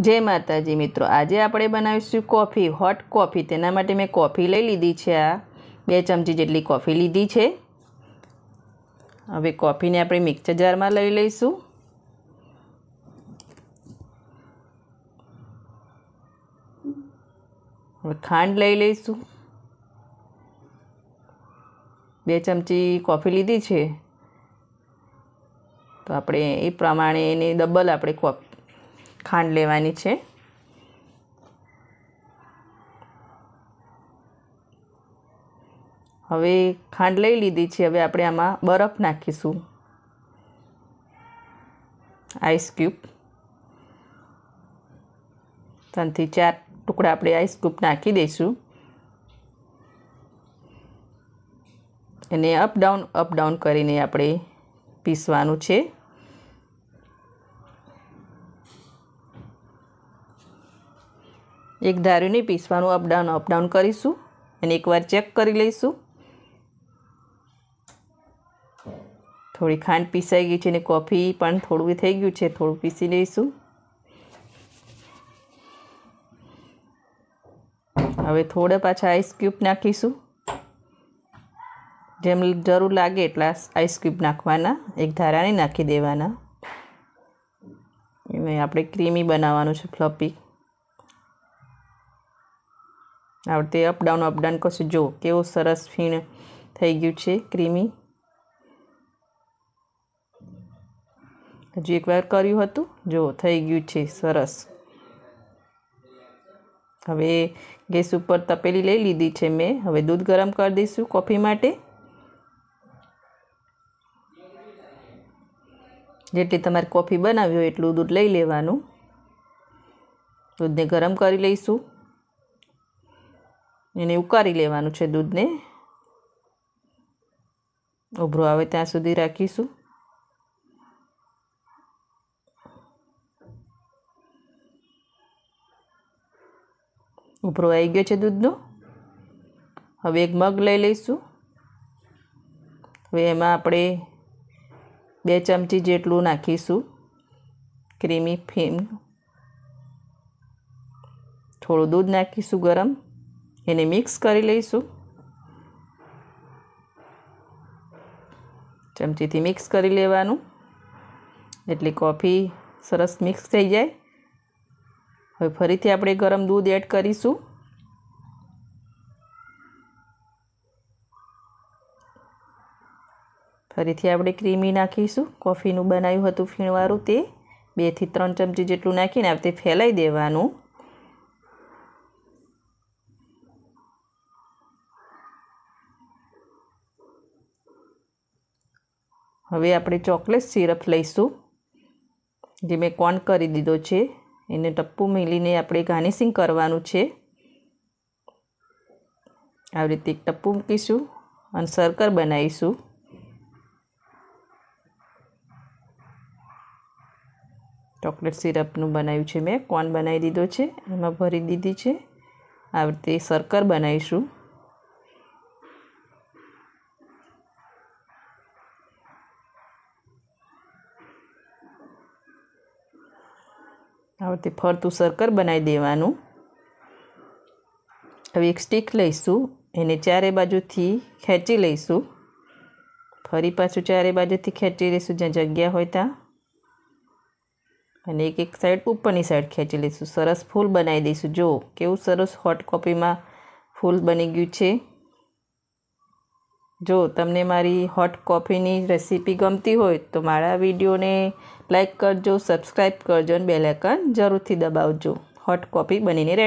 જય માતાજી મિત્રો, આજે આપણે બનાવીશું કોફી હોટ કોફી તેના માટે મેં કોફી લઈ લીધી છે આ. બે ચમચી જેટલી કોફી લીધી છે. હવે કોફીને આપણે મિક્સર જારમાં લઈ લઈશું. હવે ખાંડ લઈ લઈશું. બે ચમચી કોફી લીધી છે. તો આપણે એ પ્રમાણે એને ડબલ આપણે કોફી ખાંડ લેવાની છે. હવે ખાંડ લઈ લીધી છે. હવે આપણે આમાં બરફ નાખીશું. આઈસ ક્યુબ ત્રણથી ચાર ટુકડા આપણે આઈસ ક્યુબ નાખી દઈશું. એને અપડાઉન અપડાઉન અપ ડાઉન કરીને આપણે પીસવાનું છે. એક ધાર્યું નહીં પીસવાનું અપડાઉન અપડાઉન કરીશું અને એકવાર ચેક કરી લઈશું. થોડી ખાંડ પીસાઈ ગઈ છે અને કોફી પણ થોડું થઈ ગયું છે, થોડું પીસી લઈશું. હવે થોડા પાછા આઈસ ક્યુબ નાખીશું. જેમ જરૂર લાગે એટલા આઈસ ક્યુબ નાખવાના, એક ધારાને નાખી દેવાના. એને આપણે ક્રીમી બનાવવાનું છે ફ્લપી આવડતે અપડાઉન અપડાઉન કરશું. જો, કેવો સરસ ફીણ થઈ ગયું છે ક્રીમી હજુ એકવાર કર્યું હતું. જો, થઈ ગયું છે, સરસ. હવે ગેસ ઉપર તપેલી લઈ લીધી છે મેં. હવે દૂધ ગરમ કરી દઈશું કોફી માટે. જેટલી તમારે કોફી બનાવી હોય એટલું દૂધ લઈ લેવાનું. દૂધને ગરમ કરી લઈશું. એને ઉકાળી લેવાનું છે દૂધને. ઉભરો આવે ત્યાં સુધી રાખીશું. ઉભરો આવી ગયો છે દૂધનો. હવે એક મગ લઈ લઈશું. હવે એમાં આપણે બે ચમચી જેટલું નાખીશું. ક્રીમી ફીમ. થોડું દૂધ નાખીશું ગરમ. એને મિક્સ કરી લઈશું. ચમચીથી મિક્સ કરી લેવાનું. એટલે કોફી સરસ મિક્સ થઈ જાય. હવે ફરીથી આપણે ગરમ દૂધ એડ કરીશું. ફરીથી આપણે ક્રીમી નાખીશું. કોફીનું બનાવ્યું હતું ફીણવાળું તે. બેથી ત્રણ ચમચી જેટલું નાખીને આ રીતે ફેલાઈ દેવાનું. હવે આપણે ચોકલેટ સિરપ લઈશું, જે મેં કોન કરી દીધો છે. એને ટપ્પુ મેલીને આપણે ગાર્નિશિંગ કરવાનું છે. આવી રીતે એક ટપ્પુ મૂકીશું અને સર્કર બનાવીશું. ચોકલેટ સિરપનું બનાવ્યું છે મેં, કોન બનાવી દીધો છે, એમાં ભરી દીધી છે. આવી રીતે સર્કર બનાવીશું. હવે તે ફરતું સર્કલ બનાવી દેવાનું. હવે એક સ્ટીક લઈશું, એને ચારે બાજુથી ખેંચી લઈશું. ફરી પાછું ચારે બાજુથી ખેંચી લઈશું, જ્યાં જગ્યા હોય ત્યાં. અને એક એક સાઈડ ઉપરની સાઈડ ખેંચી લઈશું. સરસ ફૂલ બનાવી દઈશું. જો, કેવું સરસ હોટ કોપીમાં ફૂલ બની ગયું છે. જો, તમને મારી હોટ કોફીની રેસીપી ગમતી હોય તો મારા વિડીયોને લાઈક કરજો સબસ્ક્રાઈબ કરજો અને બેલાઇકન જરૂરથી દબાવજો. હોટ કોપી બનીને રેડી